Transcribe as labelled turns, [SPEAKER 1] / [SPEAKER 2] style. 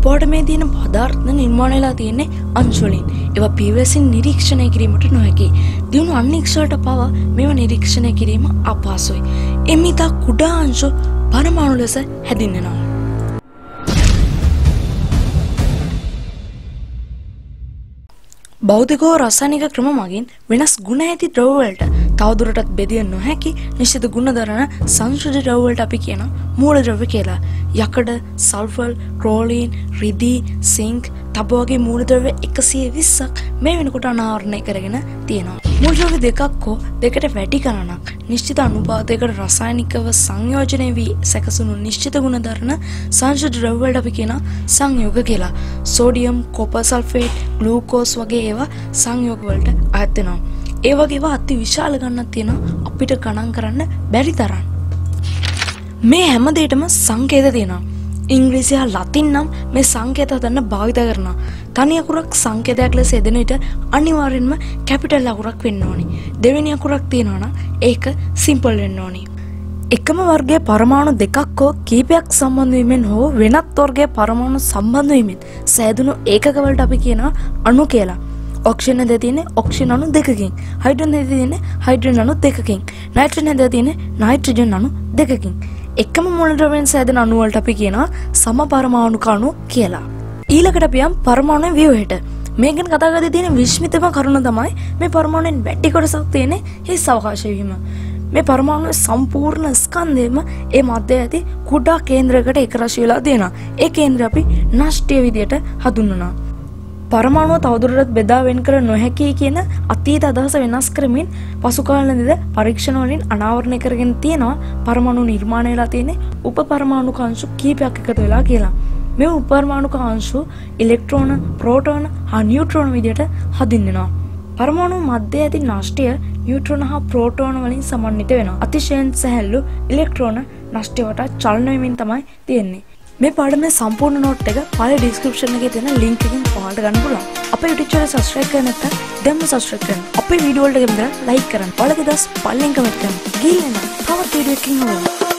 [SPEAKER 1] අපවට මේ තියෙන පදාර්ථ නිර්මාණයලා තියෙන්නේ අංශුවලින් ඒවා පිවසින් නිරීක්ෂණය කිරීමට නොහැකි. දියුණු අන්නික්ෂයට පවා මෙව නිරීක්ෂණය කිරීම අපහසුයි. එමිතා කුඩා අංශු පරමාණු ලෙස හැදින්නෙනවා බෞද්ධකෝ රසානික ක්‍රම මගින් වෙනස් ගුණ ඇති ද්‍රවවලට තවදුරටත් බෙදිය නොහැකි නිශ්චිත ගුණ දරන සංශුද්ධ ද්‍රවවලට අපි කියන මූල ද්‍රව්‍ය කියලා. යකඩ, සල්ෆර්, ක්‍රෝලීන්, රිදී, සිංක්, තබ වගේ මූලද්‍රව්‍ය 120ක් මේ වෙනකොට අනාවරණය කරගෙන තියෙනවා. මූලද්‍රව්‍ය දෙකක් හෝ දෙකට වැඩි ගණනක් නිශ්චිත අනුපාතයකට රසායනිකව සංයෝජනය වී සැකසුණු නිශ්චිත ගුණ දරන සංශුද්ධ ද්‍රව්‍ය වලට අපි කියන සංයෝග කියලා. සෝඩියම්, කොපර් සල්ෆේට්, ග්ලූකෝස් වගේ ඒවා සංයෝග වලට අයත් වෙනවා. ඒ වගේ ඒවා අති විශාල ගණනක් තියෙනවා අපිට ගණන් කරන්න බැරි තරම්. මේ හැම දෙයකටම සංකේත තියෙනවා. ඉංග්‍රීසි හා ලතින් නම් මේ සංකේත හදන්න භාවිත කරනවා. තනි අකුරක් සංකේතයක් ලෙස යෙදෙන විට අනිවාර්යෙන්ම කැපිටල් අකුරක් වෙන්න ඕනි. දෙවෙනි අකුරක් තියෙනවා නම් ඒක සිම්පල් වෙන්න ඕනි. එකම වර්ගයේ පරමාණු දෙකක් හෝ කීපයක් සම්බන්ධ වීමෙන් හෝ වෙනත් වර්ගයේ පරමාණු සම්බන්ධ වීමෙන් සෑදුණු ඒකක වලට අපි කියනවා අණු කියලා. ඔක්ෂන් හැදලා තියෙන්නේ ඔක්ෂන් අණු දෙකකින්. හයිඩ්‍රජන් හැදලා තියෙන්නේ හයිඩ්‍රජන් අණු දෙකකින්. නයිට්‍රජන් හැදලා තියෙන්නේ නයිට්‍රජන් අණු දෙකකින්. එකම මූලද්‍රව්‍යයෙන් සෑදෙන අණු වලට අපි කියනවා සමපරමාණුක අණු කියලා. ඊළඟට අපි යම් පරමාණු ව්‍යුහයට. මේ ගැන කතා කරද්දී තියෙන විශ්මිතම කරුණ තමයි මේ පරමාණුෙන් වැඩි කොටසක් තියෙන්නේ හිස් අවකාශ වීම. මේ පරමාණු සම්පූර්ණ ස්කන්ධයම ඒ මැද ඇති කුඩා කේන්ද්‍රයකට එකරස් වෙලා තියෙනවා. ඒ කේන්ද්‍රය අපි නෂ්ටය විදියට හඳුන්වනවා. පරමාණුව තවදුරටත් බෙදා වෙන් කර නොහැකි කියන අතීත අදහස වෙනස් කරමින් පසු කාලෙදිද පරීක්ෂණ වලින් අනාවරණය කරගෙන තියෙනවා පරමාණු නිර්මාණය වෙලා තියෙන්නේ උපපරමාණු අංශු කීපයක් එකතු වෙලා කියලා. මේ උපපරමාණු අංශු ඉලෙක්ට්‍රෝන, ප්‍රෝටෝන හා නියුට්‍රෝන විදියට හඳුන්වනවා. පරමාණු මැද්දේ ඇති නෂ්ටය නියුට්‍රෝන හා ප්‍රෝටෝන වලින් සමන්විත වෙනවා. අතිශයින් සැහැල්ලු ඉලෙක්ට්‍රෝන නෂ්ටය වටා චලන වෙමින් තමයි තියෙන්නේ. මේ පාඩමේ සම්පූර්ණ නෝට් එක පහළ ඩිස්ක්‍රිප්ෂන් එකේ තියෙන ලින්ක් එකෙන් ඔයාලට ගන්න පුළුවන්. අපේ YouTube channel subscribe කරන්න නැත්නම් දැම්ම subscribe කරන්න. අපේ වීඩියෝ වලට ගෙම්දලා like කරන්න. ඔයාලගේ දවස් පල්ලෙන් කමෙන්ට් කරන්න. ගිහින් එන්න. තවත් වීඩියෝ එකකින් හම්බෙමු.